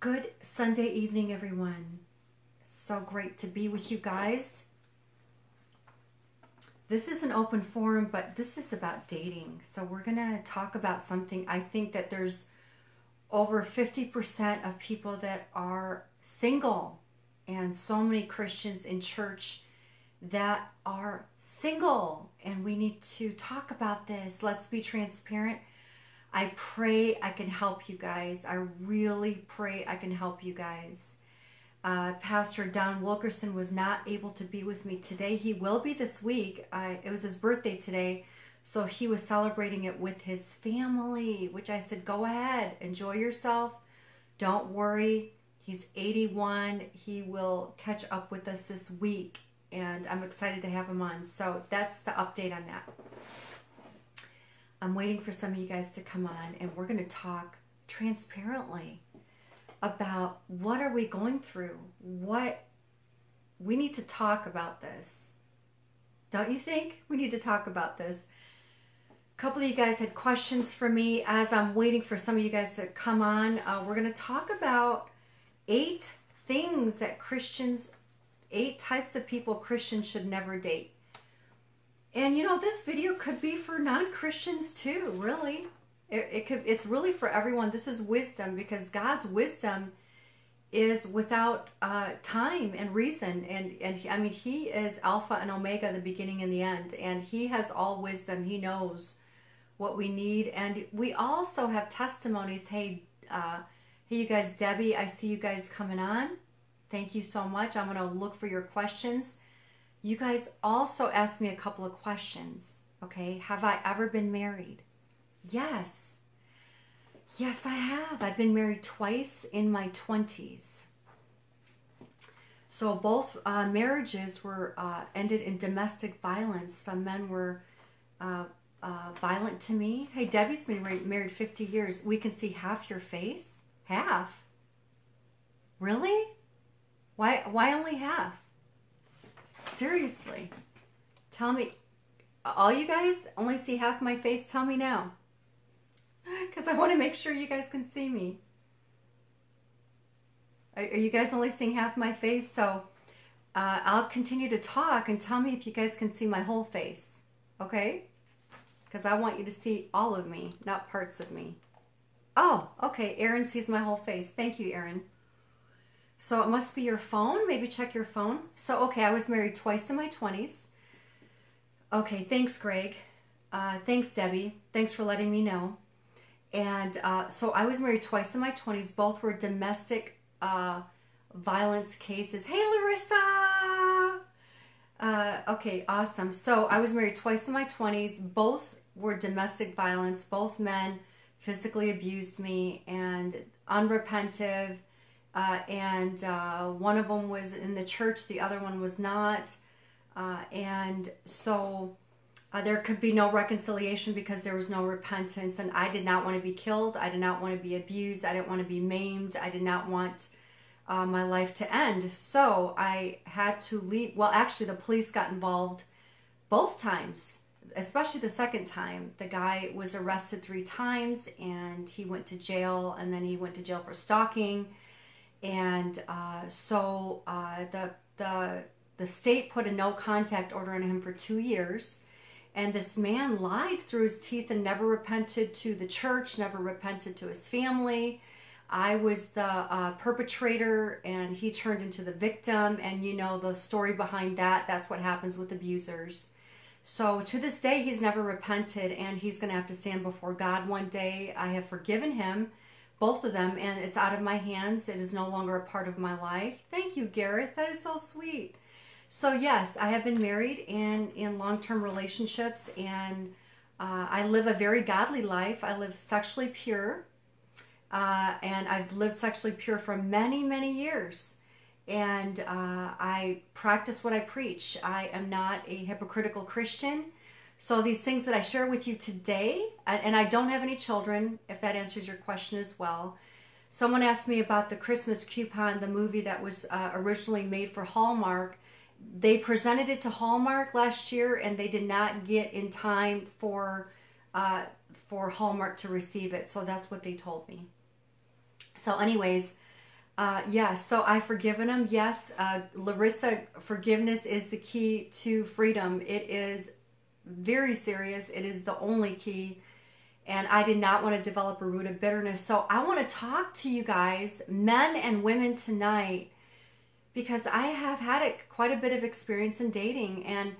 Good Sunday evening, everyone. So great to be with you guys. This is an open forum, but this is about dating. So we're going to talk about something. I think that there's over 50% of people that are single and so many Christians in church that are single and we need to talk about this. Let's be transparent. I pray I can help you guys. I really pray I can help you guys. Uh, Pastor Don Wilkerson was not able to be with me today. He will be this week. I, it was his birthday today, so he was celebrating it with his family, which I said, go ahead, enjoy yourself. Don't worry. He's 81. He will catch up with us this week, and I'm excited to have him on. So that's the update on that. I'm waiting for some of you guys to come on and we're going to talk transparently about what are we going through? What we need to talk about this. Don't you think? We need to talk about this. A couple of you guys had questions for me as I'm waiting for some of you guys to come on. Uh, we're going to talk about eight things that Christians, eight types of people Christians should never date. And you know, this video could be for non-Christians too, really. It, it could it's really for everyone. This is wisdom because God's wisdom is without uh, time and reason. And and I mean he is alpha and omega the beginning and the end. And he has all wisdom. He knows what we need. And we also have testimonies. Hey uh, hey you guys Debbie I see you guys coming on. Thank you so much. I'm gonna look for your questions you guys also asked me a couple of questions. Okay, have I ever been married? Yes. Yes, I have. I've been married twice in my 20s. So both uh, marriages were uh, ended in domestic violence. The men were uh, uh violent to me. Hey, Debbie's been married 50 years. We can see half your face. Half? Really? Why? Why only half? Seriously. Tell me. All you guys only see half my face? Tell me now. Because I want to make sure you guys can see me. Are, you guys only seeing half my face? So uh, I'll continue to talk and tell me if you guys can see my whole face. Okay? Because I want you to see all of me, not parts of me. Oh, okay. Aaron sees my whole face. Thank you, Aaron. So it must be your phone. Maybe check your phone. So, okay, I was married twice in my 20s. Okay, thanks, Greg. Uh, thanks, Debbie. Thanks for letting me know. And uh, so I was married twice in my 20s. Both were domestic uh, violence cases. Hey, Larissa! Uh, okay, awesome. So I was married twice in my 20s. Both were domestic violence. Both men physically abused me and unrepentive uh, and uh, one of them was in the church, the other one was not. Uh, and so uh, there could be no reconciliation because there was no repentance. And I did not want to be killed. I did not want to be abused. I didn't want to be maimed. I did not want uh, my life to end. So I had to leave. Well, actually, the police got involved both times especially the second time, the guy was arrested three times and he went to jail and then he went to jail for stalking and uh, so uh, the the the state put a no contact order on him for two years. And this man lied through his teeth and never repented to the church, never repented to his family. I was the uh, perpetrator and he turned into the victim. And you know the story behind that. That's what happens with abusers. So to this day, he's never repented and he's going to have to stand before God one day. I have forgiven him both of them, and it's out of my hands. It is no longer a part of my life. Thank you, Gareth. That is so sweet. So yes, I have been married and in long-term relationships, and uh, I live a very godly life. I live sexually pure, uh, and I've lived sexually pure for many, many years. And uh, I practice what I preach. I am not a hypocritical Christian. So these things that I share with you today, and I don't have any children, if that answers your question as well. Someone asked me about the Christmas coupon, the movie that was uh, originally made for Hallmark. They presented it to Hallmark last year, and they did not get in time for uh, for Hallmark to receive it. So that's what they told me. So, anyways, Uh, yes, so I've forgiven him. Yes, uh, Larissa, forgiveness is the key to freedom. It is very serious. It is the only key. And I did not want to develop a root of bitterness. So I want to talk to you guys, men and women, tonight, because I have had a, quite a bit of experience in dating. And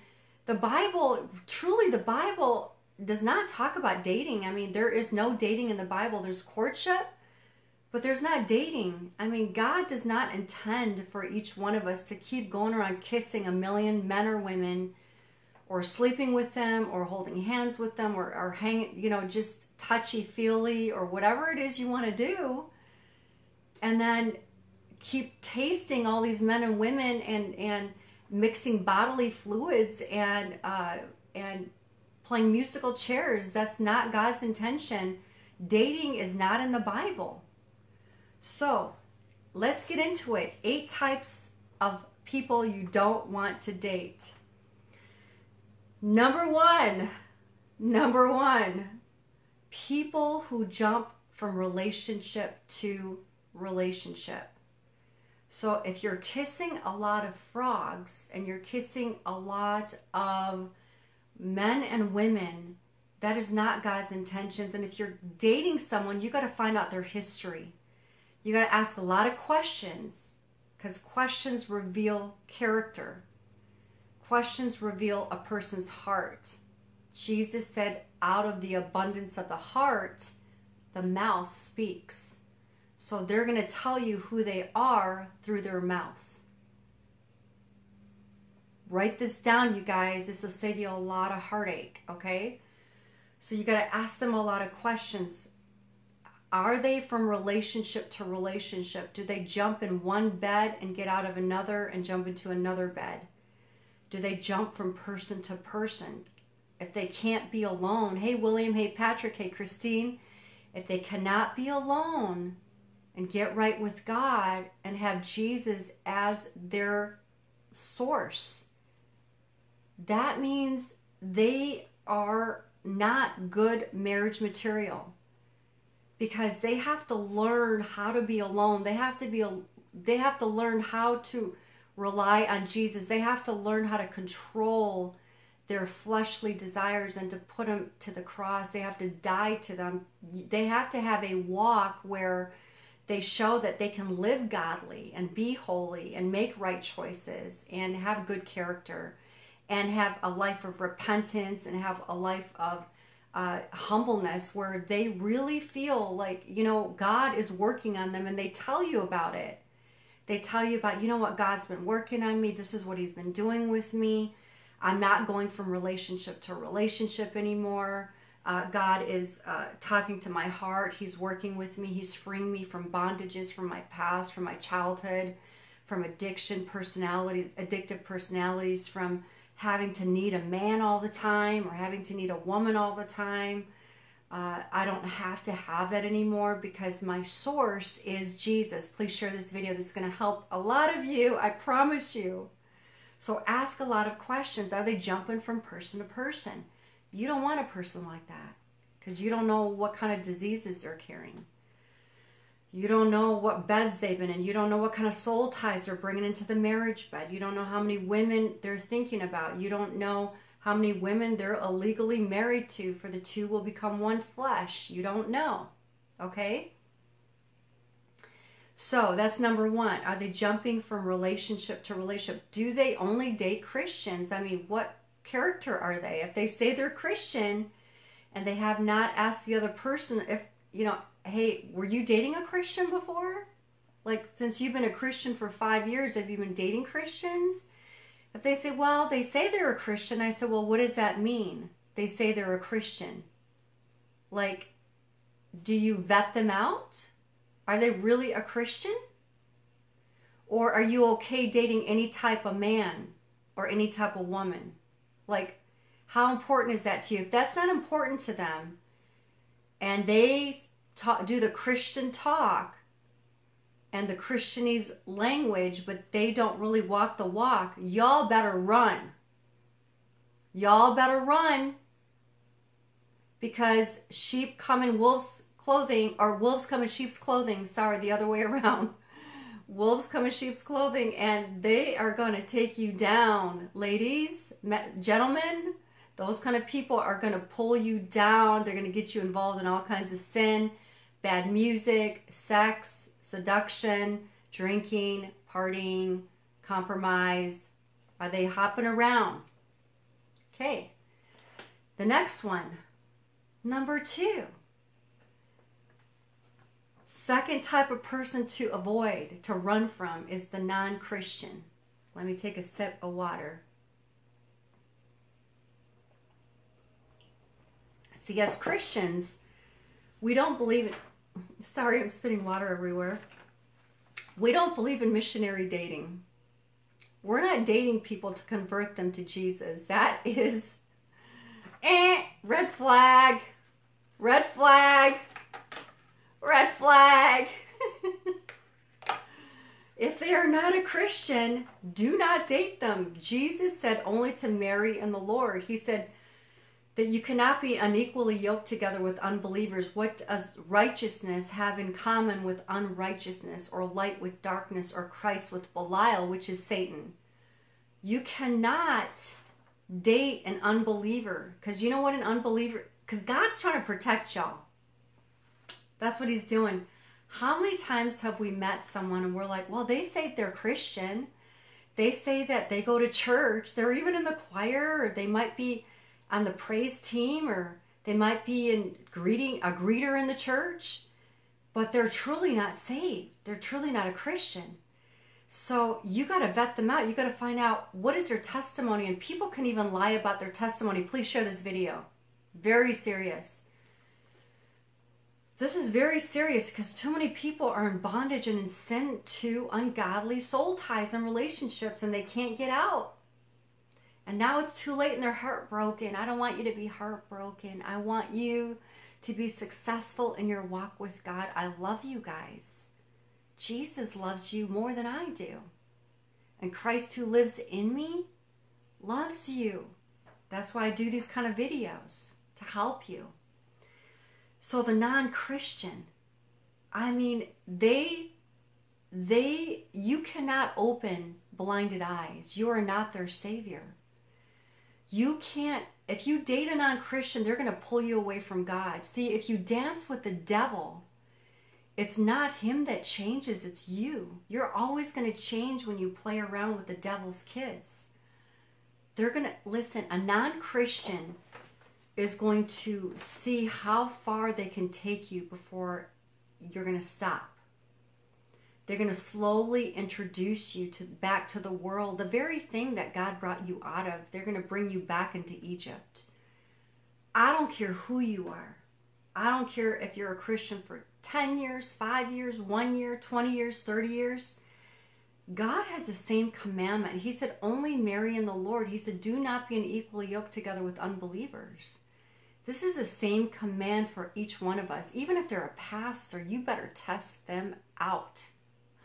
the Bible, truly, the Bible does not talk about dating. I mean, there is no dating in the Bible. There's courtship, but there's not dating. I mean, God does not intend for each one of us to keep going around kissing a million men or women or sleeping with them or holding hands with them or, or hanging, you know, just touchy feely or whatever it is you want to do. And then keep tasting all these men and women and, and mixing bodily fluids and, uh, and playing musical chairs. That's not God's intention. Dating is not in the Bible. So let's get into it. Eight types of people you don't want to date. Number one, number one, people who jump from relationship to relationship. So if you're kissing a lot of frogs and you're kissing a lot of men and women, that is not God's intentions. And if you're dating someone, you got to find out their history. You got to ask a lot of questions because questions reveal character. Questions reveal a person's heart. Jesus said, out of the abundance of the heart, the mouth speaks. So they're going to tell you who they are through their mouths. Write this down, you guys. This will save you a lot of heartache, okay? So you got to ask them a lot of questions. Are they from relationship to relationship? Do they jump in one bed and get out of another and jump into another bed? Do they jump from person to person? If they can't be alone, hey, William, hey, Patrick, hey, Christine, if they cannot be alone and get right with God and have Jesus as their source, that means they are not good marriage material because they have to learn how to be alone. They have to be they have to learn how to rely on Jesus. They have to learn how to control their fleshly desires and to put them to the cross. They have to die to them. They have to have a walk where they show that they can live godly and be holy and make right choices and have good character and have a life of repentance and have a life of uh, humbleness where they really feel like, you know, God is working on them and they tell you about it. They tell you about, you know what, God's been working on me. This is what He's been doing with me. I'm not going from relationship to relationship anymore. Uh, God is uh, talking to my heart. He's working with me. He's freeing me from bondages from my past, from my childhood, from addiction, personalities, addictive personalities, from having to need a man all the time or having to need a woman all the time. Uh, I don't have to have that anymore because my source is Jesus. Please share this video. This is going to help a lot of you. I promise you. So ask a lot of questions. Are they jumping from person to person? You don't want a person like that because you don't know what kind of diseases they're carrying. You don't know what beds they've been in. You don't know what kind of soul ties they're bringing into the marriage bed. You don't know how many women they're thinking about. You don't know how many women they're illegally married to, for the two will become one flesh. You don't know. Okay? So that's number one. Are they jumping from relationship to relationship? Do they only date Christians? I mean, what character are they? If they say they're Christian and they have not asked the other person if, you know, hey, were you dating a Christian before? Like, since you've been a Christian for five years, have you been dating Christians? If they say, well, they say they're a Christian, I said, well, what does that mean? They say they're a Christian. Like, do you vet them out? Are they really a Christian? Or are you okay dating any type of man or any type of woman? Like, how important is that to you? If that's not important to them and they talk, do the Christian talk, and the Christianese language, but they don't really walk the walk, y'all better run. Y'all better run because sheep come in wolf's clothing or wolves come in sheep's clothing. Sorry, the other way around. wolves come in sheep's clothing and they are going to take you down ladies gentlemen those kind of people are going to pull you down they're going to get you involved in all kinds of sin bad music sex seduction drinking partying compromise are they hopping around okay the next one number two Second type of person to avoid, to run from, is the non Christian. Let me take a sip of water. See, as Christians, we don't believe. Sorry, I'm spitting water everywhere. We don't believe in missionary dating. We're not dating people to convert them to Jesus. That is. Eh, red flag. Red flag. Red flag. if they are not a Christian, do not date them. Jesus said only to marry and the Lord. He said that you cannot be unequally yoked together with unbelievers. What does righteousness have in common with unrighteousness, or light with darkness, or Christ with Belial, which is Satan? You cannot date an unbeliever because you know what an unbeliever because God's trying to protect y'all. That's what he's doing. How many times have we met someone and we're like, well, they say they're Christian. They say that they go to church. They're even in the choir, or they might be on the praise team, or they might be in greeting a greeter in the church, but they're truly not saved. They're truly not a Christian. So you got to vet them out. You got to find out what is their testimony, and people can even lie about their testimony. Please share this video. Very serious. This is very serious because too many people are in bondage and in sin to ungodly soul ties and relationships and they can't get out. And now it's too late and they're heartbroken. I don't want you to be heartbroken. I want you to be successful in your walk with God. I love you guys. Jesus loves you more than I do. And Christ who lives in me loves you. That's why I do these kind of videos to help you. So the non-Christian, I mean, they they you cannot open blinded eyes. You are not their savior. You can't if you date a non-Christian, they're going to pull you away from God. See, if you dance with the devil, it's not him that changes, it's you. You're always going to change when you play around with the devil's kids. They're going to listen, a non-Christian is going to see how far they can take you before you're going to stop. They're going to slowly introduce you to back to the world, the very thing that God brought you out of. They're going to bring you back into Egypt. I don't care who you are. I don't care if you're a Christian for 10 years, 5 years, 1 year, 20 years, 30 years. God has the same commandment. He said, only marry in the Lord. He said, do not be unequally yoked together with unbelievers. This is the same command for each one of us. Even if they're a pastor, you better test them out.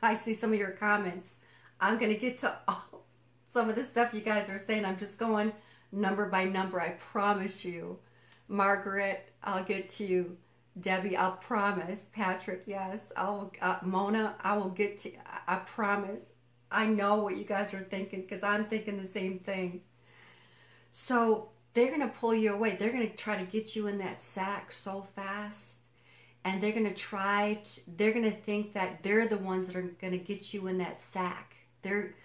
I see some of your comments. I'm going to get to all, some of the stuff you guys are saying. I'm just going number by number. I promise you. Margaret, I'll get to you. Debbie, I'll promise. Patrick, yes. I'll uh, Mona, I will get to. I promise. I know what you guys are thinking because I'm thinking the same thing. So they're going to pull you away. They're going to try to get you in that sack so fast. And they're going to try, they're going to think that they're the ones that are going to get you in that sack. They're,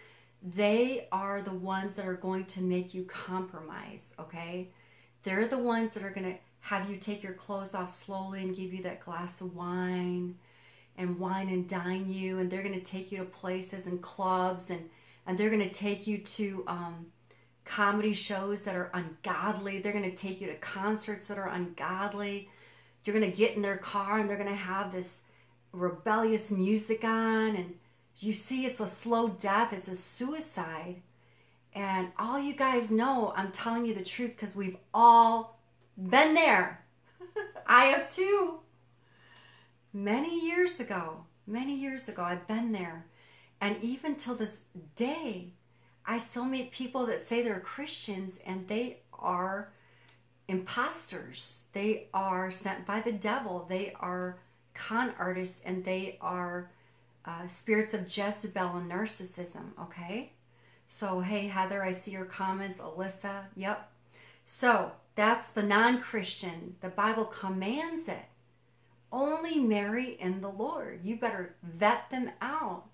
they are the ones that are going to make you compromise, okay? They're the ones that are going to have you take your clothes off slowly and give you that glass of wine and wine and dine you. And they're going to take you to places and clubs and, and they're going to take you to, um, comedy shows that are ungodly. They're going to take you to concerts that are ungodly. You're going to get in their car and they're going to have this rebellious music on. And you see, it's a slow death, it's a suicide. And all you guys know, I'm telling you the truth because we've all been there. I have too. Many years ago, many years ago, I've been there. And even till this day, I still meet people that say they're Christians and they are imposters. They are sent by the devil. They are con artists and they are uh, spirits of Jezebel and narcissism, okay? So, hey, Heather, I see your comments. Alyssa, yep. So, that's the non Christian. The Bible commands it. Only marry in the Lord. You better vet them out.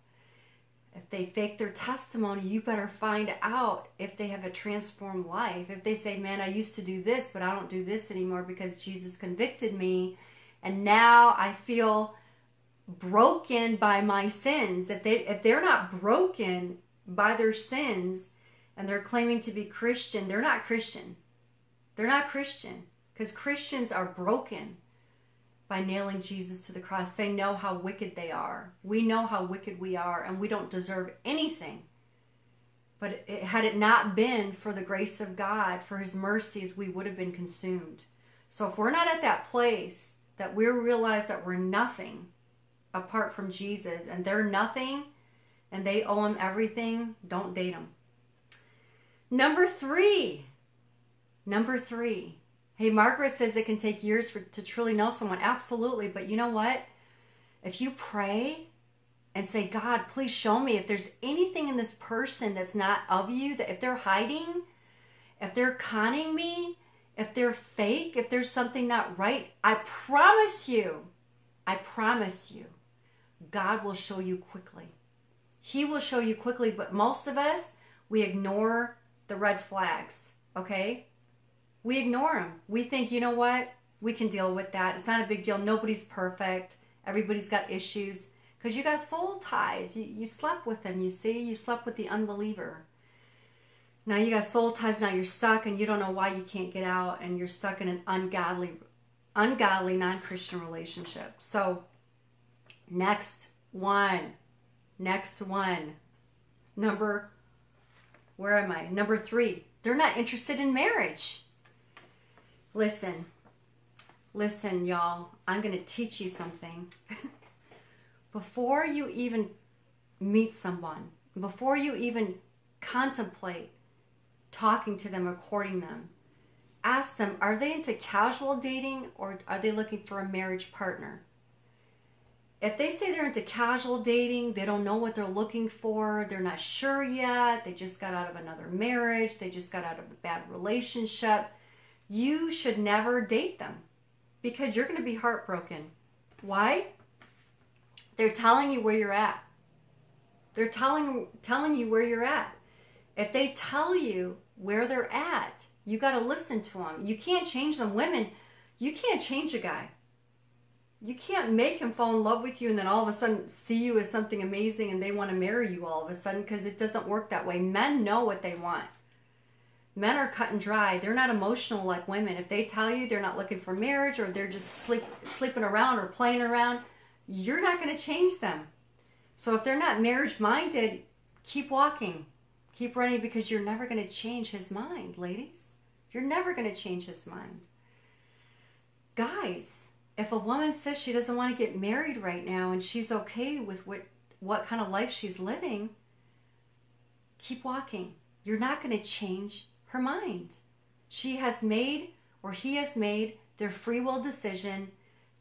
If they fake their testimony, you better find out if they have a transformed life. If they say, Man, I used to do this, but I don't do this anymore because Jesus convicted me, and now I feel broken by my sins. If they if they're not broken by their sins and they're claiming to be Christian, they're not Christian. They're not Christian because Christians are broken by nailing Jesus to the cross. They know how wicked they are. We know how wicked we are, and we don't deserve anything. But it, had it not been for the grace of God, for his mercies, we would have been consumed. So if we're not at that place that we realize that we're nothing apart from Jesus and they're nothing and they owe him everything, don't date them. Number three, Number three, hey, Margaret says it can take years for, to truly know someone. Absolutely. But you know what? If you pray and say, God, please show me if there's anything in this person that's not of you, that if they're hiding, if they're conning me, if they're fake, if there's something not right, I promise you, I promise you, God will show you quickly. He will show you quickly, but most of us, we ignore the red flags, okay? We ignore them. We think, you know what? We can deal with that. It's not a big deal. Nobody's perfect. Everybody's got issues because you got soul ties. You, you slept with them, you see? You slept with the unbeliever. Now you got soul ties. Now you're stuck and you don't know why you can't get out and you're stuck in an ungodly, ungodly non-Christian relationship. So next one, next one, number, where am I? Number three, they're not interested in marriage. Listen, listen, y'all. I'm going to teach you something. before you even meet someone, before you even contemplate talking to them or courting them, ask them are they into casual dating or are they looking for a marriage partner? If they say they're into casual dating, they don't know what they're looking for, they're not sure yet, they just got out of another marriage, they just got out of a bad relationship, you should never date them because you're going to be heartbroken. Why? They're telling you where you're at. They're telling telling you where you're at. If they tell you where they're at, you got to listen to them. You can't change them. Women, you can't change a guy. You can't make him fall in love with you and then all of a sudden see you as something amazing and they want to marry you all of a sudden because it doesn't work that way. Men know what they want men are cut and dry. They're not emotional like women. If they tell you they're not looking for marriage or they're just sleep, sleeping around or playing around, you're not going to change them. So if they're not marriage minded, keep walking. Keep running because you're never going to change his mind, ladies. You're never going to change his mind. Guys, if a woman says she doesn't want to get married right now and she's okay with what, what kind of life she's living, keep walking. You're not going to change her mind. She has made, or he has made, their free will decision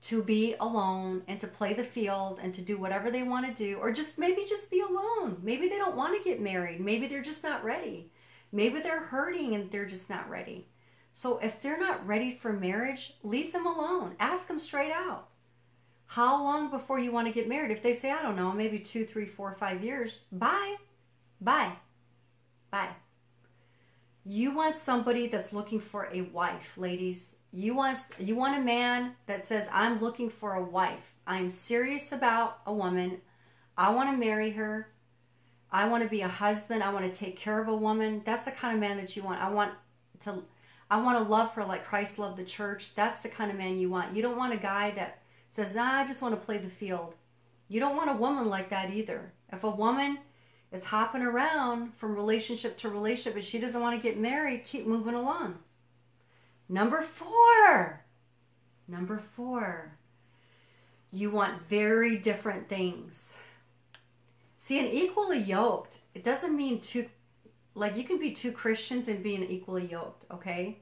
to be alone and to play the field and to do whatever they want to do, or just maybe just be alone. Maybe they don't want to get married. Maybe they're just not ready. Maybe they're hurting and they're just not ready. So if they're not ready for marriage, leave them alone. Ask them straight out. How long before you want to get married? If they say, I don't know, maybe two, three, four, five years, bye. Bye. Bye. You want somebody that's looking for a wife, ladies. You want you want a man that says I'm looking for a wife. I'm serious about a woman. I want to marry her. I want to be a husband. I want to take care of a woman. That's the kind of man that you want. I want to I want to love her like Christ loved the church. That's the kind of man you want. You don't want a guy that says, ah, "I just want to play the field." You don't want a woman like that either. If a woman is hopping around from relationship to relationship and she doesn't want to get married, keep moving along. Number four. Number four. You want very different things. See, an equally yoked, it doesn't mean two, like you can be two Christians and being equally yoked, okay?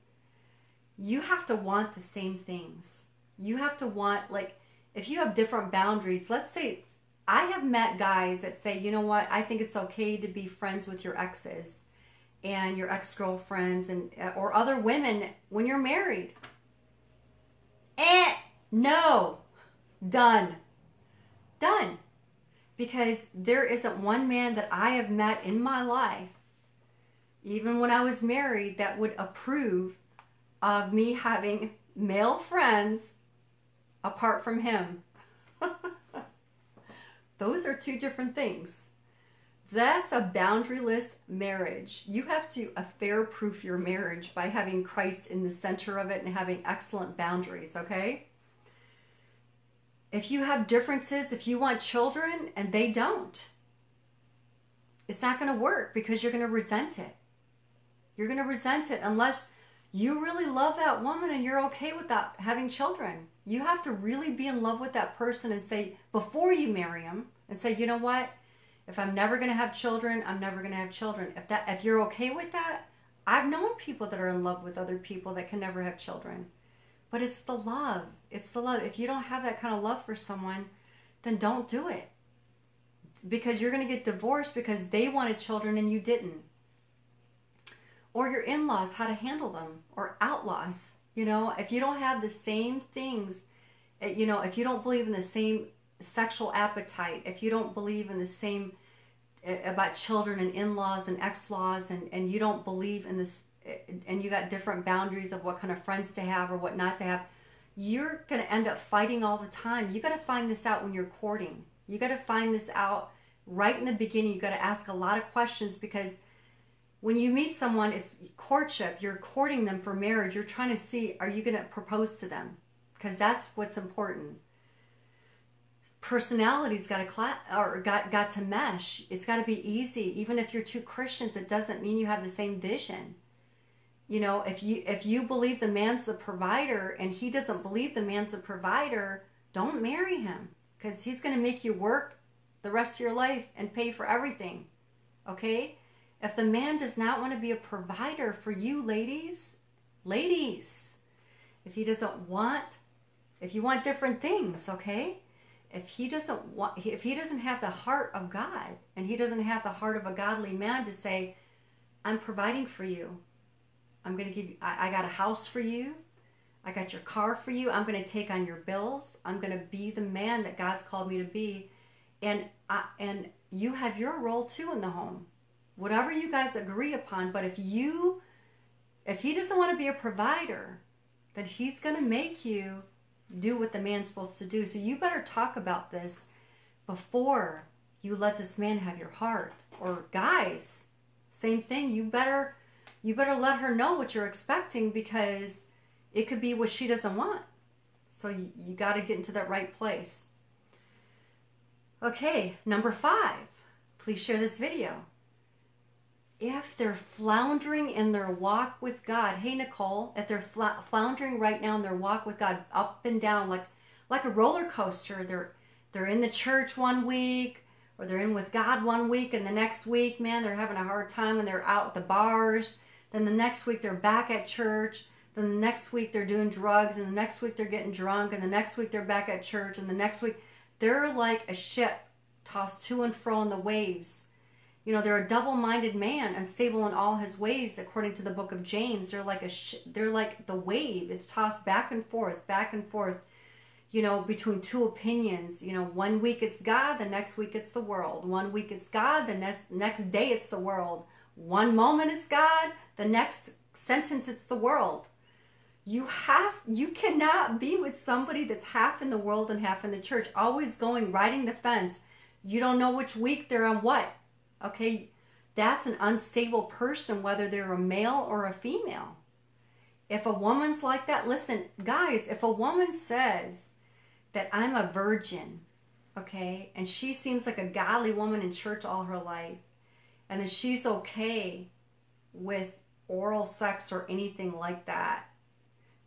You have to want the same things. You have to want, like, if you have different boundaries, let's say I have met guys that say, you know what, I think it's okay to be friends with your exes and your ex-girlfriends and or other women when you're married. Eh, no. Done. Done. Because there isn't one man that I have met in my life, even when I was married, that would approve of me having male friends apart from him. Those are two different things. That's a boundaryless marriage. You have to affair proof your marriage by having Christ in the center of it and having excellent boundaries, okay? If you have differences, if you want children and they don't, it's not going to work because you're going to resent it. You're going to resent it unless you really love that woman and you're okay with that having children. You have to really be in love with that person and say before you marry him and say, "You know what? If I'm never going to have children, I'm never going to have children." If that if you're okay with that, I've known people that are in love with other people that can never have children. But it's the love. It's the love. If you don't have that kind of love for someone, then don't do it. Because you're going to get divorced because they wanted children and you didn't. Or your in laws, how to handle them, or outlaws. You know, if you don't have the same things, eh, you know, if you don't believe in the same sexual appetite, if you don't believe in the same about children and in-laws and ex-laws and, and you don't believe in this and you got different boundaries of what kind of friends to have or what not to have, you're going to end up fighting all the time. You got to find this out when you're courting. You got to find this out right in the beginning. You got to ask a lot of questions because when you meet someone, it's courtship. You're courting them for marriage. You're trying to see, are you going to propose to them? Because that's what's important. Personality's got to cla- or got got to mesh. It's got to be easy. Even if you're two Christians, it doesn't mean you have the same vision you know if you if you believe the man's the provider and he doesn't believe the man's the provider don't marry him because he's going to make you work the rest of your life and pay for everything okay if the man does not want to be a provider for you ladies ladies if he doesn't want if you want different things okay if he doesn't want if he doesn't have the heart of god and he doesn't have the heart of a godly man to say i'm providing for you I'm going to give you, I, I got a house for you. I got your car for you. I'm going to take on your bills. I'm going to be the man that God's called me to be. And I, and you have your role too in the home. Whatever you guys agree upon, but if you if he doesn't want to be a provider, then he's going to make you do what the man's supposed to do. So you better talk about this before you let this man have your heart. Or guys, same thing. You better you better let her know what you're expecting because it could be what she doesn't want. So you, you got to get into that right place. Okay, number five, please share this video. If they're floundering in their walk with God, hey Nicole, if they're floundering right now in their walk with God, up and down like like a roller coaster, they're they're in the church one week, or they're in with God one week, and the next week, man, they're having a hard time and they're out at the bars then the next week they're back at church. Then the next week they're doing drugs. And the next week they're getting drunk. And the next week they're back at church. And the next week they're like a ship tossed to and fro in the waves. You know, they're a double-minded man, unstable in all his ways, according to the book of James. They're like a sh- they're like the wave. It's tossed back and forth, back and forth. You know, between two opinions. You know, one week it's God, the next week it's the world. One week it's God, the next next day it's the world. One moment it's God, the next sentence it's the world. You have you cannot be with somebody that's half in the world and half in the church, always going riding the fence. You don't know which week they're on what. Okay? That's an unstable person whether they're a male or a female. If a woman's like that, listen, guys, if a woman says that I'm a virgin, okay, and she seems like a godly woman in church all her life, and that she's okay with oral sex or anything like that,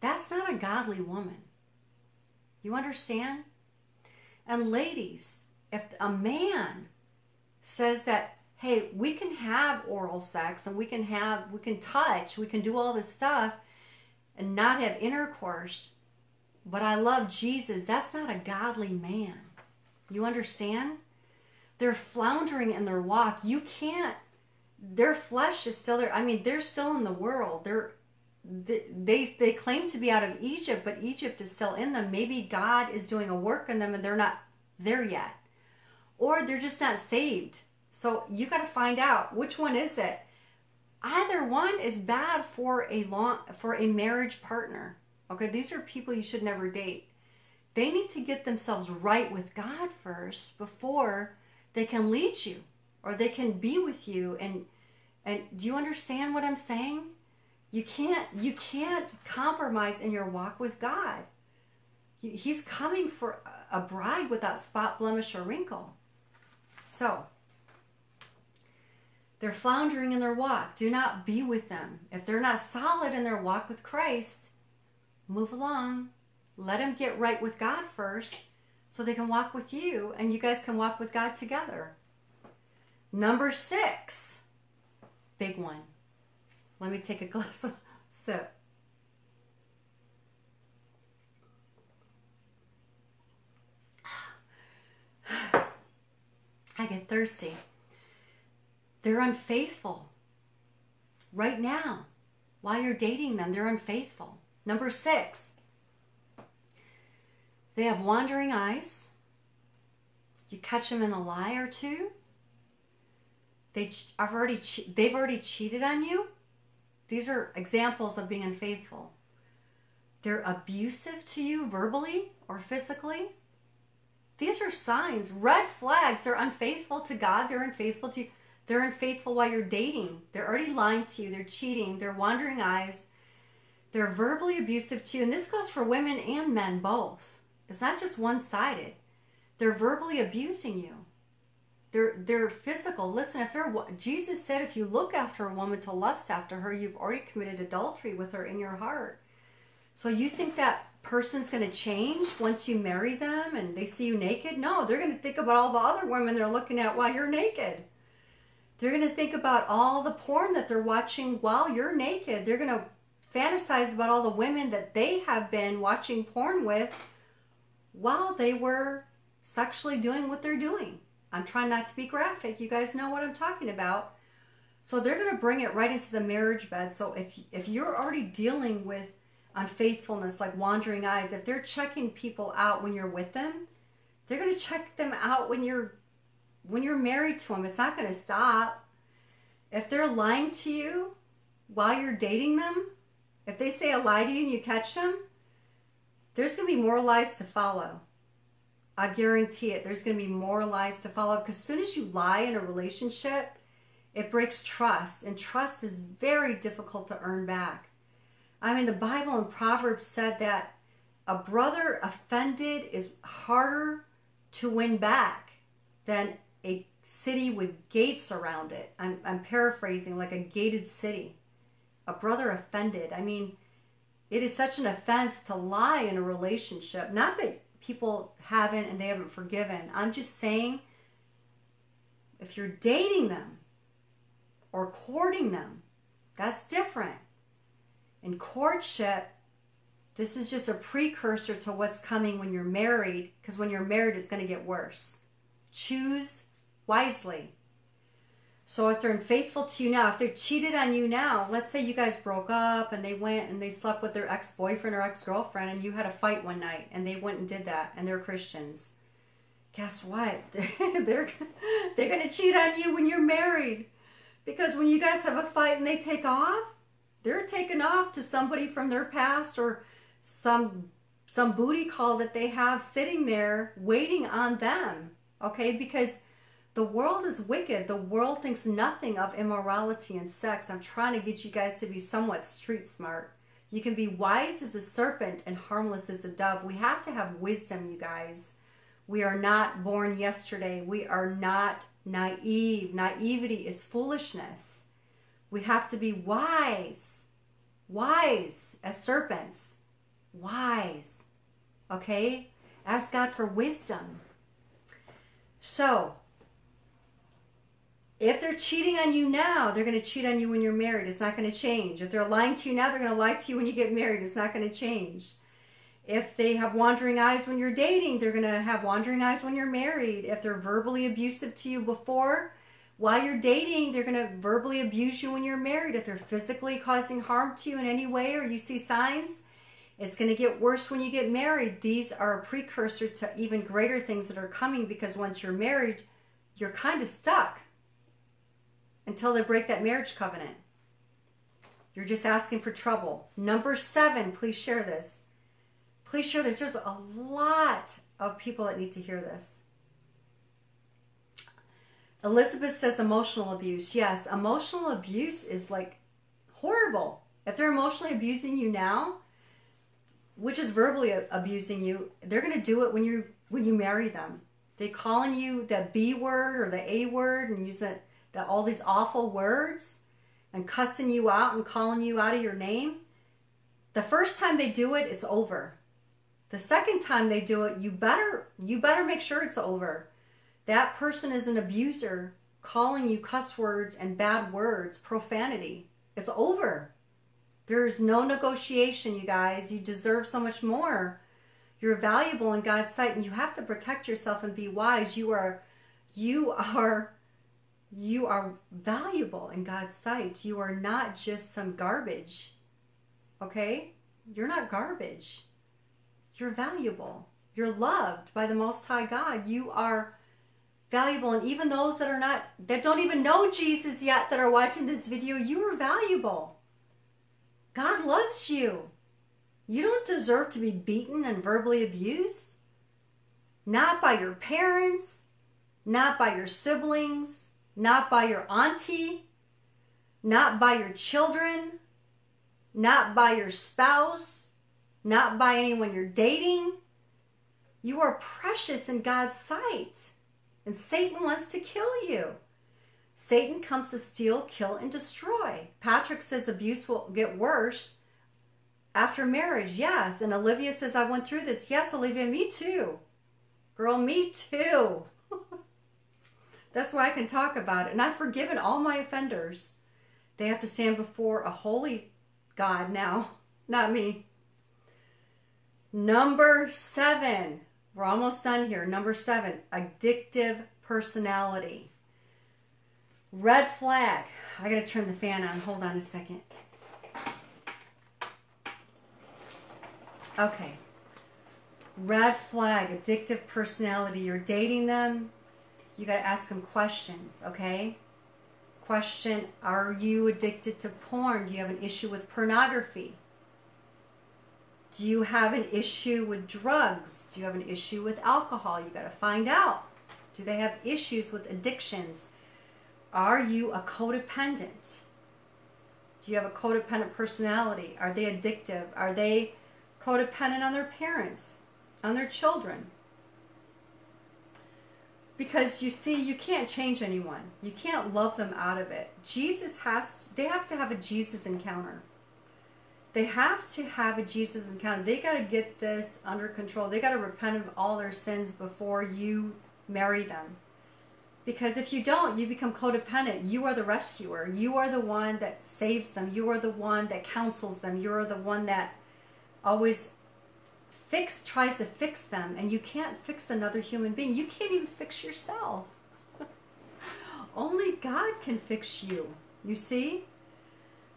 that's not a godly woman. You understand? And ladies, if a man says that, hey, we can have oral sex and we can have, we can touch, we can do all this stuff and not have intercourse, but I love Jesus, that's not a godly man. You understand? they're floundering in their walk. You can't, their flesh is still there. I mean, they're still in the world. They're, they, they claim to be out of Egypt, but Egypt is still in them. Maybe God is doing a work in them and they're not there yet. Or they're just not saved. So you got to find out which one is it. Either one is bad for a long for a marriage partner. Okay, these are people you should never date. They need to get themselves right with God first before they can lead you or they can be with you and and do you understand what I'm saying? You can't you can't compromise in your walk with God. He's coming for a bride without spot, blemish, or wrinkle. So, they're floundering in their walk. Do not be with them. If they're not solid in their walk with Christ, move along. Let them get right with God first so they can walk with you and you guys can walk with God together. Number six, big one. Let me take a glass of sip. I get thirsty. They're unfaithful. Right now, while you're dating them, they're unfaithful. Number six, they have wandering eyes. You catch them in a lie or two. They have already they've already cheated on you. These are examples of being unfaithful. They're abusive to you verbally or physically. These are signs, red flags. They're unfaithful to God. They're unfaithful to you. They're unfaithful while you're dating. They're already lying to you. They're cheating. They're wandering eyes. They're verbally abusive to you. And this goes for women and men both. It's not just one sided. They're verbally abusing you. They're, they're physical. Listen, if they're Jesus said, if you look after a woman to lust after her, you've already committed adultery with her in your heart. So you think that person's going to change once you marry them and they see you naked? No, they're going to think about all the other women they're looking at while you're naked. They're going to think about all the porn that they're watching while you're naked. They're going to fantasize about all the women that they have been watching porn with while they were sexually doing what they're doing. I'm trying not to be graphic. You guys know what I'm talking about. So they're going to bring it right into the marriage bed. So if if you're already dealing with unfaithfulness like wandering eyes, if they're checking people out when you're with them, they're going to check them out when you're when you're married to them. It's not going to stop. If they're lying to you while you're dating them, if they say a lie to you and you catch them, there's going to be more lies to follow. I guarantee it. There's going to be more lies to follow because as soon as you lie in a relationship, it breaks trust, and trust is very difficult to earn back. I mean, the Bible in Proverbs said that a brother offended is harder to win back than a city with gates around it. I'm, I'm paraphrasing like a gated city. A brother offended. I mean, it is such an offense to lie in a relationship. Not that people haven't and they haven't forgiven. I'm just saying if you're dating them or courting them, that's different. In courtship, this is just a precursor to what's coming when you're married, because when you're married, it's going to get worse. Choose wisely. So if they're unfaithful to you now, if they're cheated on you now, let's say you guys broke up and they went and they slept with their ex-boyfriend or ex-girlfriend and you had a fight one night and they went and did that and they're Christians. Guess what? they're they're going to cheat on you when you're married. Because when you guys have a fight and they take off, they're taken off to somebody from their past or some some booty call that they have sitting there waiting on them. Okay? Because the world is wicked. The world thinks nothing of immorality and sex. I'm trying to get you guys to be somewhat street smart. You can be wise as a serpent and harmless as a dove. We have to have wisdom, you guys. We are not born yesterday. We are not naive. Naivety is foolishness. We have to be wise. Wise as serpents. Wise. Okay? Ask God for wisdom. So, if they're cheating on you now, they're going to cheat on you when you're married. It's not going to change. If they're lying to you now, they're going to lie to you when you get married. It's not going to change. If they have wandering eyes when you're dating, they're going to have wandering eyes when you're married. If they're verbally abusive to you before, while you're dating, they're going to verbally abuse you when you're married. If they're physically causing harm to you in any way or you see signs, it's going to get worse when you get married. These are a precursor to even greater things that are coming because once you're married, you're kind of stuck until they break that marriage covenant. You're just asking for trouble. Number seven, please share this. Please share this. There's a lot of people that need to hear this. Elizabeth says emotional abuse. Yes, emotional abuse is like horrible. If they're emotionally abusing you now, which is verbally abusing you, they're going to do it when you when you marry them. They calling you the B word or the A word and use that all these awful words and cussing you out and calling you out of your name. The first time they do it, it's over. The second time they do it, you better you better make sure it's over. That person is an abuser calling you cuss words and bad words, profanity. It's over. There's no negotiation, you guys. You deserve so much more. You're valuable in God's sight and you have to protect yourself and be wise. You are you are you are valuable in God's sight. You are not just some garbage. Okay? You're not garbage. You're valuable. You're loved by the Most High God. You are valuable. And even those that are not, that don't even know Jesus yet, that are watching this video, you are valuable. God loves you. You don't deserve to be beaten and verbally abused. Not by your parents, not by your siblings, not by your auntie, not by your children, not by your spouse, not by anyone you're dating. You are precious in God's sight, and Satan wants to kill you. Satan comes to steal, kill, and destroy. Patrick says abuse will get worse after marriage. Yes. And Olivia says, I went through this. Yes, Olivia, me too. Girl, me too. That's why I can talk about it. And I've forgiven all my offenders. They have to stand before a holy God now, not me. Number seven. We're almost done here. Number seven, addictive personality. Red flag. I gotta turn the fan on. Hold on a second. Okay. Red flag, addictive personality. You're dating them, you got to ask some questions, okay? Question Are you addicted to porn? Do you have an issue with pornography? Do you have an issue with drugs? Do you have an issue with alcohol? You got to find out. Do they have issues with addictions? Are you a codependent? Do you have a codependent personality? Are they addictive? Are they codependent on their parents, on their children? Because you see you can't change anyone. You can't love them out of it. Jesus has to, they have to have a jesus encounter. They have to have a jesus encounter. They got to get this under control. They got to repent of all their sins before you marry them. Because if you don't you become codependent. You are the rescuer. You are the one that saves them. You are the one that counsels them. You are the one that always fix tries to fix them and you can't fix another human being. You can't even fix yourself. Only God can fix you. You see?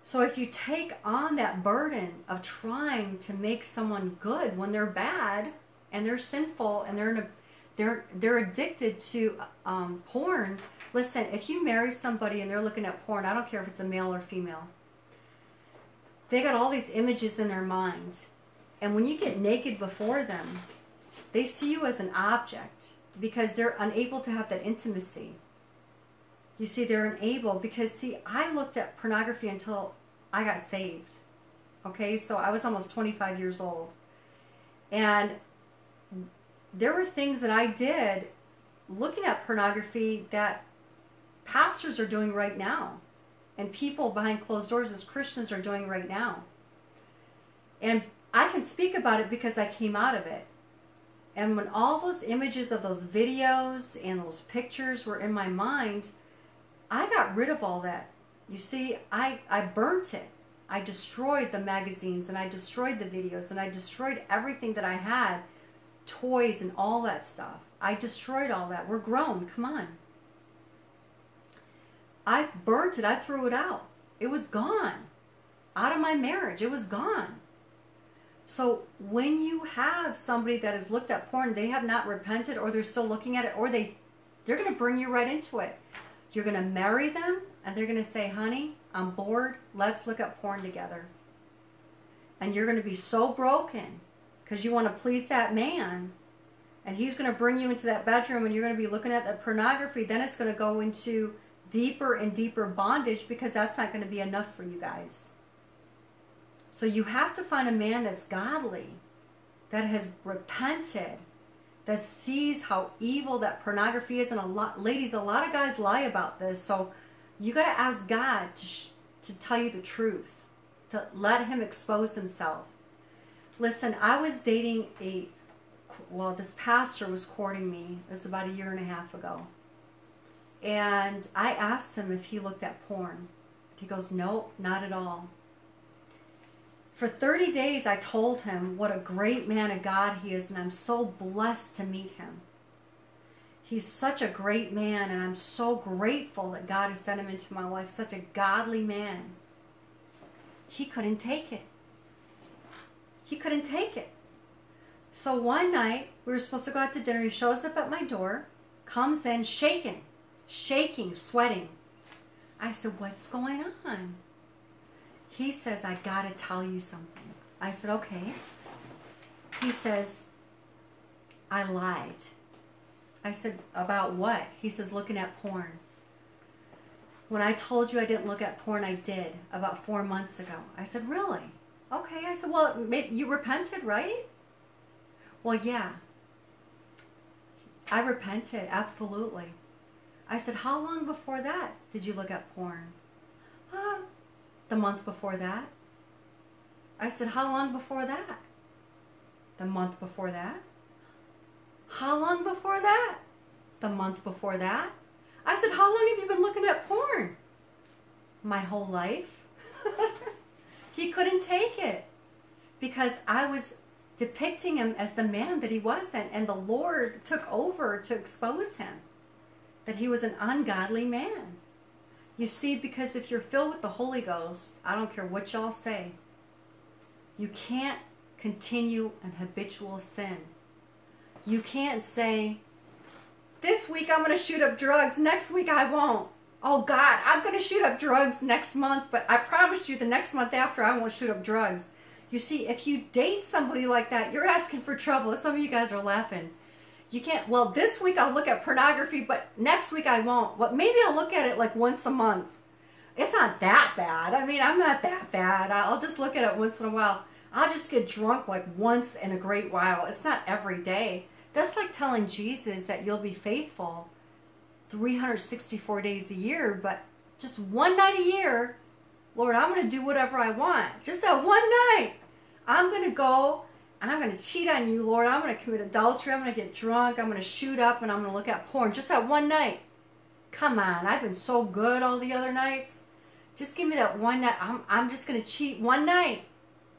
So if you take on that burden of trying to make someone good when they're bad and they're sinful and they're in a, they're they're addicted to um, porn. Listen, if you marry somebody and they're looking at porn, I don't care if it's a male or female. They got all these images in their mind and when you get naked before them, they see you as an object because they're unable to have that intimacy. You see, they're unable because, see, I looked at pornography until I got saved. Okay, so I was almost 25 years old. And there were things that I did looking at pornography that pastors are doing right now and people behind closed doors as Christians are doing right now. And I can speak about it because I came out of it. And when all those images of those videos and those pictures were in my mind, I got rid of all that. You see, I, I burnt it. I destroyed the magazines and I destroyed the videos and I destroyed everything that I had toys and all that stuff. I destroyed all that. We're grown. Come on. I burnt it. I threw it out. It was gone. Out of my marriage. It was gone. So when you have somebody that has looked at porn, they have not repented or they're still looking at it or they they're going to bring you right into it. You're going to marry them and they're going to say, "Honey, I'm bored. Let's look at porn together." And you're going to be so broken because you want to please that man and he's going to bring you into that bedroom and you're going to be looking at the pornography then it's going to go into deeper and deeper bondage because that's not going to be enough for you guys so you have to find a man that's godly that has repented that sees how evil that pornography is and a lot ladies a lot of guys lie about this so you got to ask god to, to tell you the truth to let him expose himself Listen, I was dating a, well, this pastor was courting me. It was about a year and a half ago. And I asked him if he looked at porn. He goes, nope, not at all. For 30 days, I told him what a great man of God he is, and I'm so blessed to meet him. He's such a great man, and I'm so grateful that God has sent him into my life, such a godly man. He couldn't take it. He couldn't take it. So one night, we were supposed to go out to dinner. He shows up at my door, comes in shaking, shaking, sweating. I said, What's going on? He says, I got to tell you something. I said, Okay. He says, I lied. I said, About what? He says, Looking at porn. When I told you I didn't look at porn, I did about four months ago. I said, Really? Okay. I said, well, you repented, right? Well, yeah. I repented, absolutely. I said, how long before that did you look at porn? Uh, the month before that. I said, how long before that? The month before that. How long before that? The month before that. I said, how long have you been looking at porn? My whole life. He couldn't take it because I was depicting him as the man that he wasn't, and the Lord took over to expose him that he was an ungodly man. You see, because if you're filled with the Holy Ghost, I don't care what y'all say, you can't continue an habitual sin. You can't say, this week I'm going to shoot up drugs, next week I won't oh God, I'm going to shoot up drugs next month, but I promise you the next month after I won't shoot up drugs. You see, if you date somebody like that, you're asking for trouble. Some of you guys are laughing. You can't, well, this week I'll look at pornography, but next week I won't. Well, maybe I'll look at it like once a month. It's not that bad. I mean, I'm not that bad. I'll just look at it once in a while. I'll just get drunk like once in a great while. It's not every day. That's like telling Jesus that you'll be faithful 364 days a year, but just one night a year, Lord, I'm going to do whatever I want. Just that one night, I'm going to go I'm going to cheat on you, Lord. I'm going to commit adultery. I'm going to get drunk. I'm going to shoot up and I'm going to look at porn. Just that one night. Come on, I've been so good all the other nights. Just give me that one night. I'm, I'm just going to cheat one night.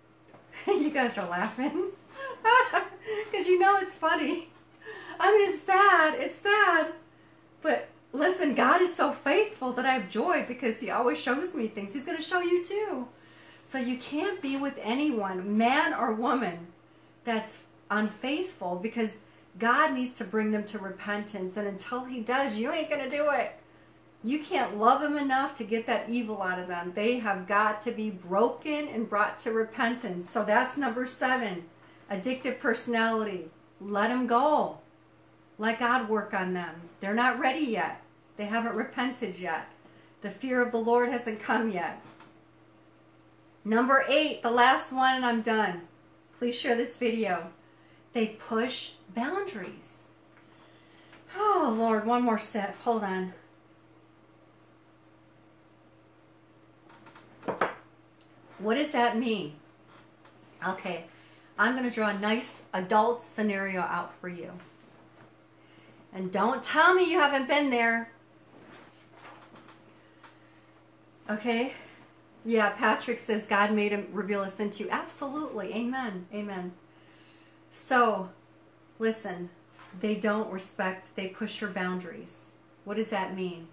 you guys are laughing. Because you know it's funny. I mean, it's sad. It's sad. But listen, God is so faithful that I have joy because He always shows me things. He's going to show you too. So you can't be with anyone, man or woman, that's unfaithful because God needs to bring them to repentance. And until He does, you ain't going to do it. You can't love them enough to get that evil out of them. They have got to be broken and brought to repentance. So that's number seven addictive personality. Let them go. Let God work on them. They're not ready yet. They haven't repented yet. The fear of the Lord hasn't come yet. Number eight, the last one, and I'm done. Please share this video. They push boundaries. Oh, Lord, one more step. Hold on. What does that mean? Okay, I'm going to draw a nice adult scenario out for you. And don't tell me you haven't been there. Okay? Yeah, Patrick says God made him reveal his sin to you. Absolutely. Amen. Amen. So, listen, they don't respect, they push your boundaries. What does that mean?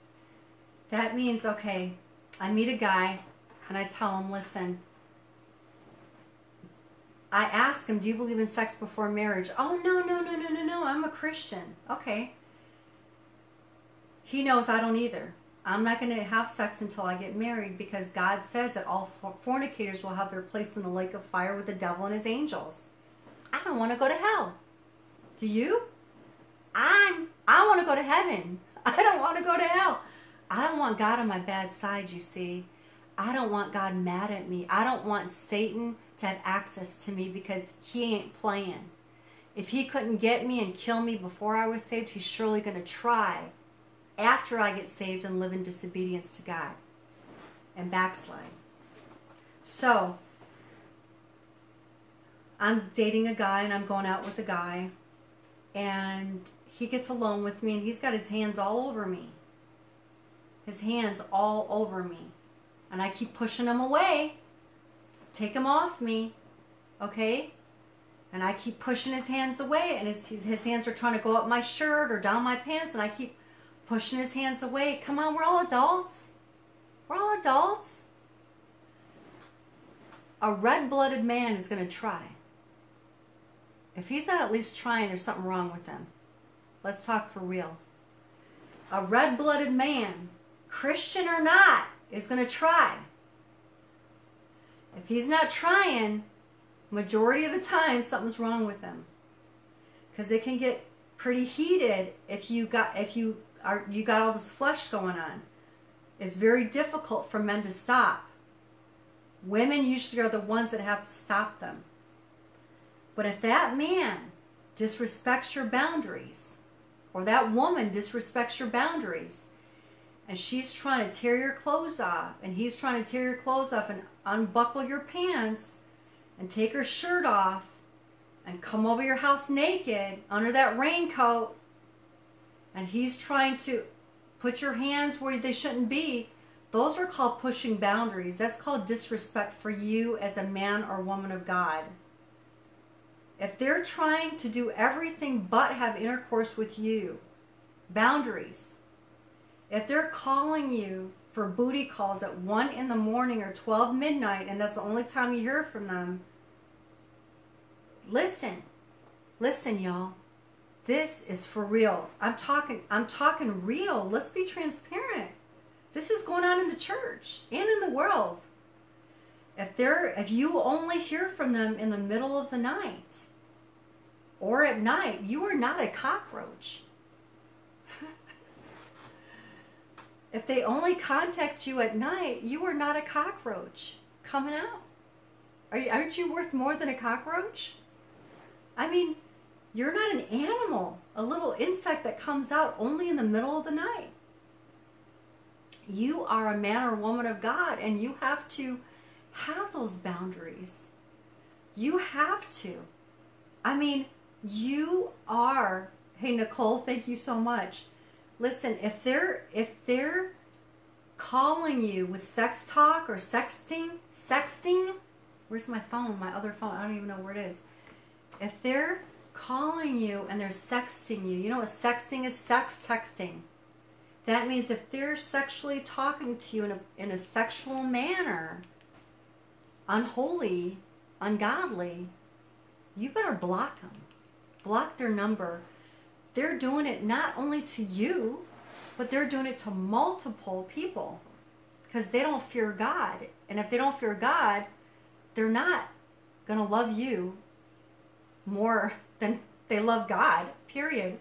That means, okay, I meet a guy and I tell him, listen, I ask him, do you believe in sex before marriage? Oh, no, no, no, no, no, no, I'm a Christian. Okay. He knows I don't either. I'm not going to have sex until I get married because God says that all fornicators will have their place in the lake of fire with the devil and his angels. I don't want to go to hell. Do you? I'm I want to go to heaven. I don't want to go to hell. I don't want God on my bad side, you see. I don't want God mad at me. I don't want Satan to have access to me because he ain't playing. If he couldn't get me and kill me before I was saved, he's surely going to try after I get saved and live in disobedience to God and backslide. So, I'm dating a guy and I'm going out with a guy, and he gets alone with me and he's got his hands all over me. His hands all over me. And I keep pushing him away. Take him off me. Okay? And I keep pushing his hands away, and his, his hands are trying to go up my shirt or down my pants, and I keep pushing his hands away. Come on, we're all adults. We're all adults. A red blooded man is going to try. If he's not at least trying, there's something wrong with him. Let's talk for real. A red blooded man, Christian or not, is going to try. If he's not trying, majority of the time something's wrong with him. Because it can get pretty heated if you got if you are you got all this flesh going on. It's very difficult for men to stop. Women usually are the ones that have to stop them. But if that man disrespects your boundaries, or that woman disrespects your boundaries, and she's trying to tear your clothes off, and he's trying to tear your clothes off and unbuckle your pants and take her shirt off and come over your house naked under that raincoat and he's trying to put your hands where they shouldn't be, those are called pushing boundaries. That's called disrespect for you as a man or woman of God. If they're trying to do everything but have intercourse with you, boundaries. If they're calling you for booty calls at 1 in the morning or 12 midnight and that's the only time you hear from them, listen. Listen, y'all. This is for real. I'm talking I'm talking real. Let's be transparent. This is going on in the church and in the world. If they're if you only hear from them in the middle of the night or at night, you are not a cockroach. if they only contact you at night, you are not a cockroach coming out. Are you, aren't you worth more than a cockroach? I mean, you're not an animal, a little insect that comes out only in the middle of the night. You are a man or woman of God, and you have to have those boundaries. You have to. I mean, you are. Hey, Nicole, thank you so much. Listen, if they're if they're calling you with sex talk or sexting, sexting, where's my phone? My other phone. I don't even know where it is. If they're calling you and they're sexting you. You know what sexting is? Sex texting. That means if they're sexually talking to you in a, in a sexual manner, unholy, ungodly, you better block them. Block their number. They're doing it not only to you, but they're doing it to multiple people because they don't fear God. And if they don't fear God, they're not going to love you more than they love God. Period.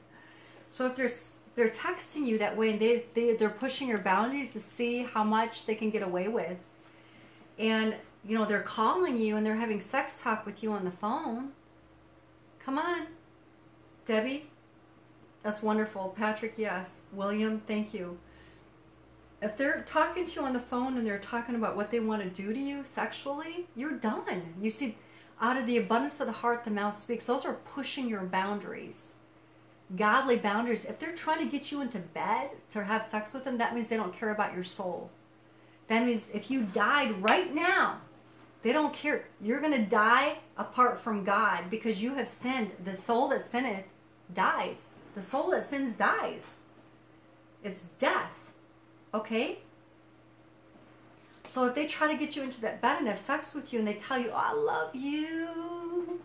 So if they're they're texting you that way and they, they they're pushing your boundaries to see how much they can get away with, and you know they're calling you and they're having sex talk with you on the phone. Come on, Debbie. That's wonderful. Patrick, yes. William, thank you. If they're talking to you on the phone and they're talking about what they want to do to you sexually, you're done. You see, out of the abundance of the heart, the mouth speaks. Those are pushing your boundaries. Godly boundaries. If they're trying to get you into bed to have sex with them, that means they don't care about your soul. That means if you died right now, they don't care. You're going to die apart from God because you have sinned. The soul that sinneth dies. The soul that sins dies. It's death. Okay? So if they try to get you into that bed and have sex with you and they tell you, oh, I love you,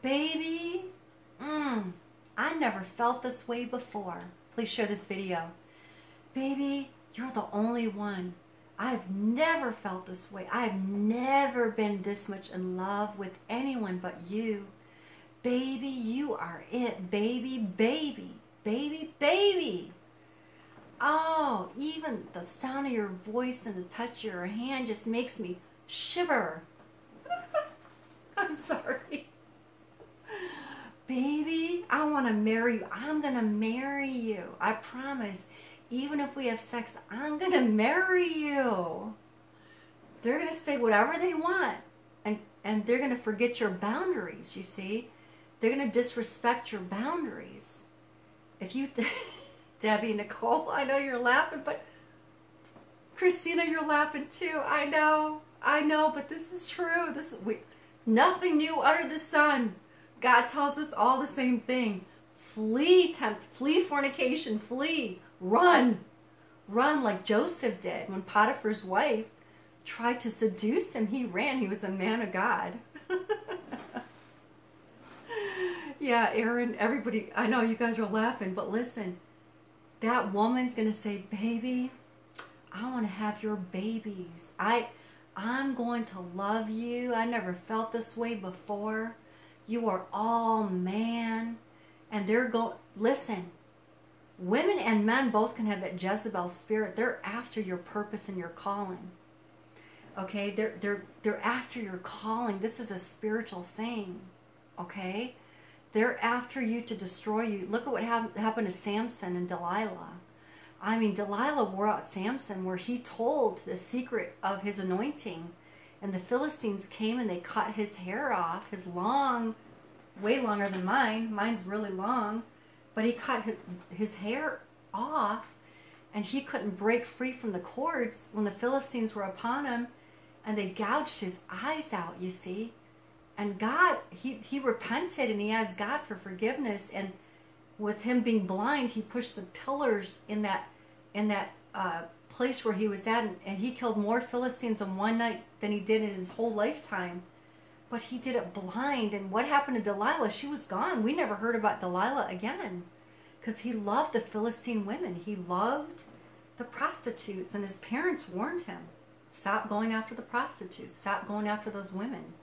baby, mm, I never felt this way before. Please share this video. Baby, you're the only one. I've never felt this way. I've never been this much in love with anyone but you. Baby, you are it. Baby, baby, baby, baby. Oh, even the sound of your voice and the touch of your hand just makes me shiver. I'm sorry. Baby, I want to marry you. I'm going to marry you. I promise. Even if we have sex, I'm going to marry you. They're going to say whatever they want. And, and they're going to forget your boundaries, you see. They're going to disrespect your boundaries. If you... Debbie, Nicole, I know you're laughing, but Christina, you're laughing too. I know, I know, but this is true. This we, nothing new under the sun. God tells us all the same thing. Flee tempt, flee fornication, flee, run, run like Joseph did when Potiphar's wife tried to seduce him. He ran. He was a man of God. yeah, Aaron, everybody, I know you guys are laughing, but listen that woman's going to say, baby, I want to have your babies. I, I'm going to love you. I never felt this way before. You are all man. And they're going, listen, women and men both can have that Jezebel spirit. They're after your purpose and your calling. Okay, they're they're they're after your calling. This is a spiritual thing. Okay? They're after you to destroy you. Look at what happened to Samson and Delilah. I mean, Delilah wore out Samson where he told the secret of his anointing. And the Philistines came and they cut his hair off, his long, way longer than mine. Mine's really long. But he cut his, his hair off and he couldn't break free from the cords when the Philistines were upon him. And they gouged his eyes out, you see and God, he, he repented and he asked God for forgiveness. And with him being blind, he pushed the pillars in that in that uh, place where he was at, and, and he killed more Philistines in one night than he did in his whole lifetime. But he did it blind. And what happened to Delilah? She was gone. We never heard about Delilah again because he loved the Philistine women. He loved the prostitutes, and his parents warned him stop going after the prostitutes, stop going after those women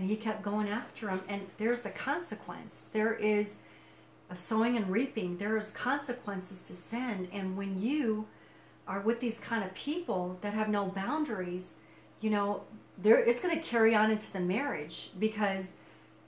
and he kept going after him. And there's a consequence. There is a sowing and reaping. There is consequences to sin. And when you are with these kind of people that have no boundaries you know there it's going to carry on into the marriage because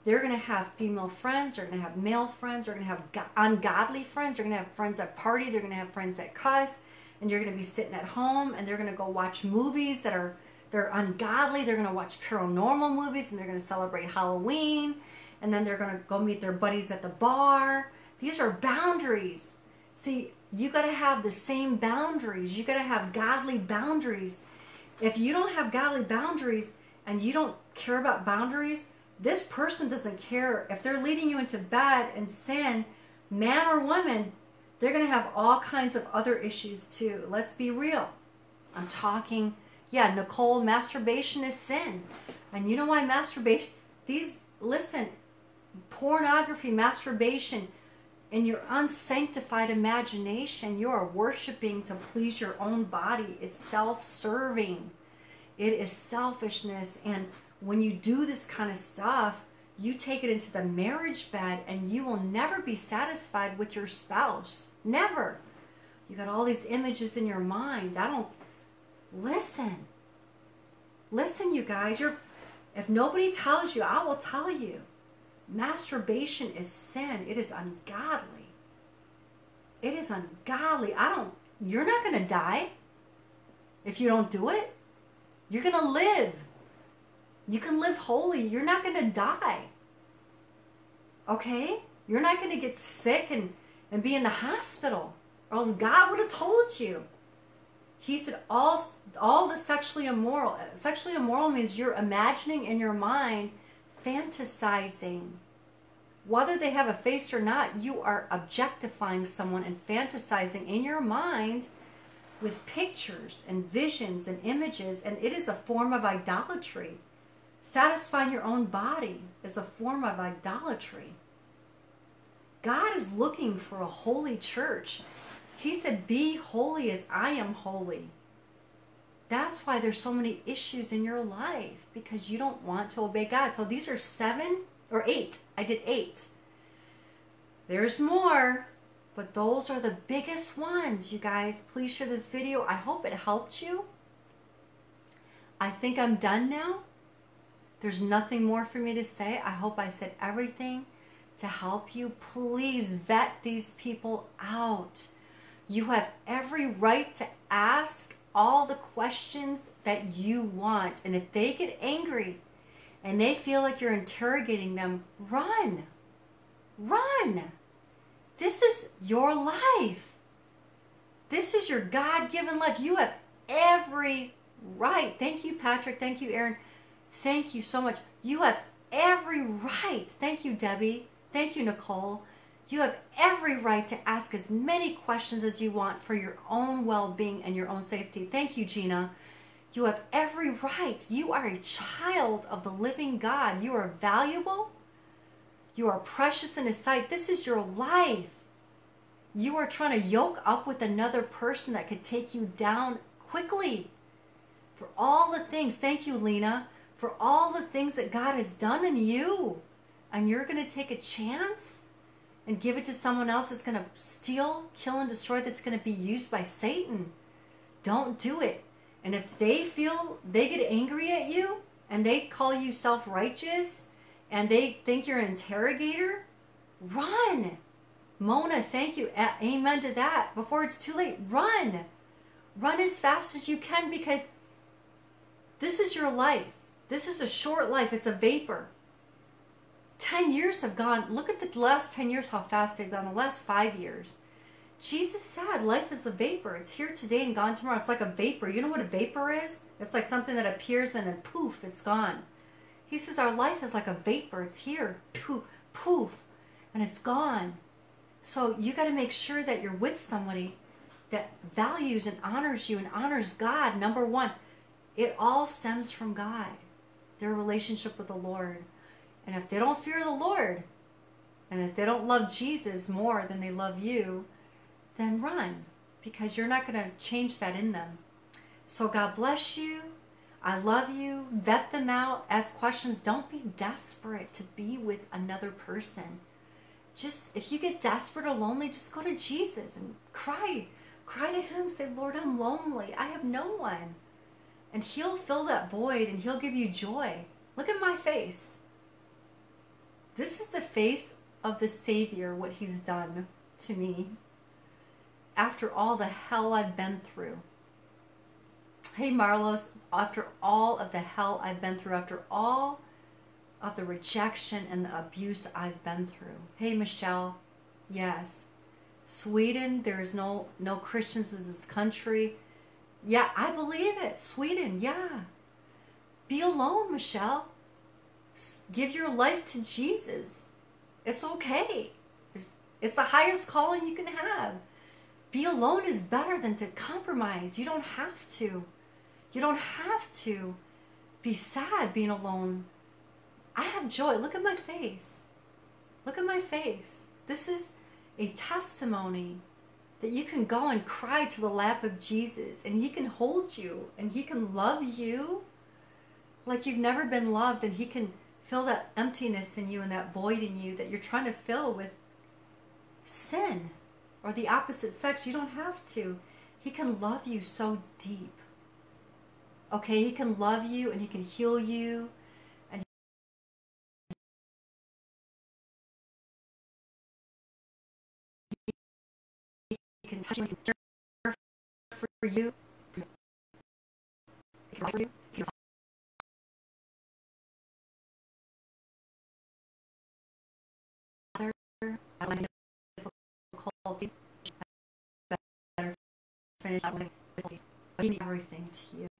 they're going to have female friends they're going to have male friends they're going to have ungodly friends they're going to have friends that party they're going to have friends that cuss and you're going to be sitting at home and they're going to go watch movies that are they're ungodly. They're going to watch paranormal movies and they're going to celebrate Halloween. And then they're going to go meet their buddies at the bar. These are boundaries. See, you got to have the same boundaries. You got to have godly boundaries. If you don't have godly boundaries and you don't care about boundaries, this person doesn't care. If they're leading you into bed and sin, man or woman, they're going to have all kinds of other issues too. Let's be real. I'm talking yeah, Nicole, masturbation is sin. And you know why masturbation? These, listen, pornography, masturbation, in your unsanctified imagination, you are worshiping to please your own body. It's self serving, it is selfishness. And when you do this kind of stuff, you take it into the marriage bed and you will never be satisfied with your spouse. Never. You got all these images in your mind. I don't Listen. Listen, you guys. You're, if nobody tells you, I will tell you. Masturbation is sin. It is ungodly. It is ungodly. I don't, you're not going to die if you don't do it. You're going to live. You can live holy. You're not going to die. Okay? You're not going to get sick and, and be in the hospital. Or else God would have told you. He said all all the sexually immoral. Sexually immoral means you're imagining in your mind, fantasizing. Whether they have a face or not, you are objectifying someone and fantasizing in your mind with pictures and visions and images, and it is a form of idolatry. Satisfying your own body is a form of idolatry. God is looking for a holy church. He said, Be holy as I am holy. That's why there's so many issues in your life because you don't want to obey God. So these are seven or eight. I did eight. There's more, but those are the biggest ones, you guys. Please share this video. I hope it helped you. I think I'm done now. There's nothing more for me to say. I hope I said everything to help you. Please vet these people out. You have every right to ask all the questions that you want. And if they get angry and they feel like you're interrogating them, run. Run. This is your life. This is your God given life. You have every right. Thank you, Patrick. Thank you, Aaron. Thank you so much. You have every right. Thank you, Debbie. Thank you, Nicole. You have every right to ask as many questions as you want for your own well being and your own safety. Thank you, Gina. You have every right. You are a child of the living God. You are valuable. You are precious in His sight. This is your life. You are trying to yoke up with another person that could take you down quickly. For all the things, thank you, Lena, for all the things that God has done in you. And you're going to take a chance and give it to someone else that's going to steal, kill, and destroy, that's going to be used by Satan. Don't do it. And if they feel they get angry at you and they call you self righteous and they think you're an interrogator, run. Mona, thank you. A- amen to that. Before it's too late, run. Run as fast as you can because this is your life. This is a short life, it's a vapor. 10 years have gone. Look at the last 10 years, how fast they've gone. The last five years. Jesus said, life is a vapor. It's here today and gone tomorrow. It's like a vapor. You know what a vapor is? It's like something that appears and then poof, it's gone. He says, our life is like a vapor. It's here, poof, poof, and it's gone. So you got to make sure that you're with somebody that values and honors you and honors God. Number one, it all stems from God, their relationship with the Lord. And if they don't fear the Lord, and if they don't love Jesus more than they love you, then run because you're not going to change that in them. So God bless you. I love you. Vet them out. Ask questions. Don't be desperate to be with another person. Just if you get desperate or lonely, just go to Jesus and cry. Cry to Him. Say, Lord, I'm lonely. I have no one. And He'll fill that void and He'll give you joy. Look at my face. This is the face of the Savior, what He's done to me after all the hell I've been through. Hey, Marlos, after all of the hell I've been through, after all of the rejection and the abuse I've been through. Hey, Michelle, yes. Sweden, there's no no Christians in this country. Yeah, I believe it. Sweden, yeah. Be alone, Michelle. Give your life to Jesus. It's okay. It's the highest calling you can have. Be alone is better than to compromise. You don't have to. You don't have to be sad being alone. I have joy. Look at my face. Look at my face. This is a testimony that you can go and cry to the lap of Jesus and he can hold you and he can love you like you've never been loved and he can fill that emptiness in you and that void in you that you're trying to fill with sin or the opposite sex. You don't have to. He can love you so deep. Okay, he can love you and he can heal you and he can touch you for you. He can for you. difficulties better finish out with difficulties. everything to you.